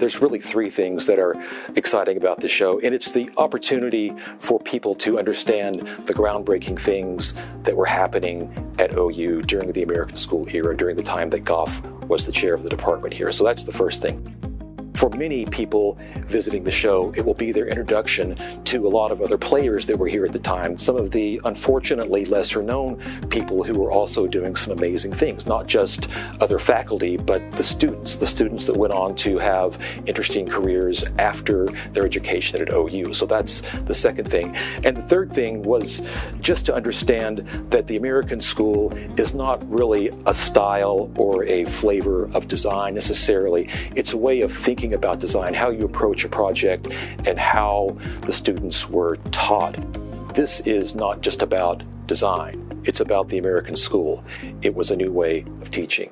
There's really three things that are exciting about the show, and it's the opportunity for people to understand the groundbreaking things that were happening at OU during the American School era, during the time that Goff was the chair of the department here. So that's the first thing. For many people visiting the show, it will be their introduction to a lot of other players that were here at the time. Some of the unfortunately lesser known people who were also doing some amazing things, not just other faculty, but the students, the students that went on to have interesting careers after their education at OU. So that's the second thing. And the third thing was just to understand that the American school is not really a style or a flavor of design necessarily. It's a way of thinking thinking about design, how you approach a project, and how the students were taught. This is not just about design, it's about the American school. It was a new way of teaching.